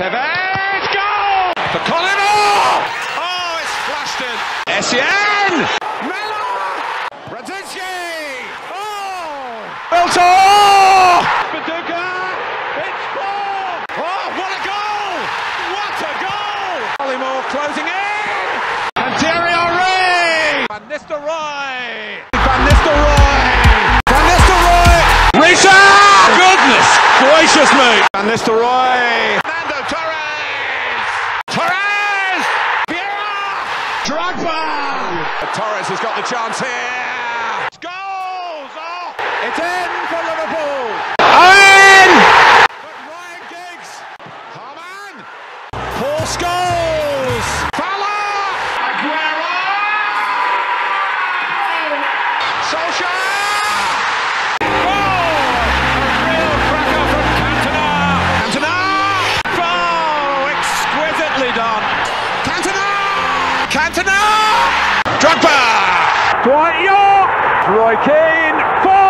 Tevez, goal! For Collymore! Oh, it's flashed in. Essien! Mellor! Radzinski! Oh! Wiltord! Paducah! It's four! Oh, what a goal! What a goal! Collymore closing in! And Thierry Henry! Van Nistelrooy! Van Nistelrooy! Van Nistelrooy! Richard! Goodness gracious me! Van Nistelrooy! Fernando Torres! Torres! Vieira! Drogba! Torres has got the chance here! Goals! Oh! It's in for Liverpool! Owen! But Ryan Giggs! Harman! Paul Scholes! Fowler! Aguero! Solskjaer! Goal! A real cracker from Cantona! Cantona! Exquisitely done! Cantona! Cantona! Drogba! Dwight Yorke! Roy Keane! Four!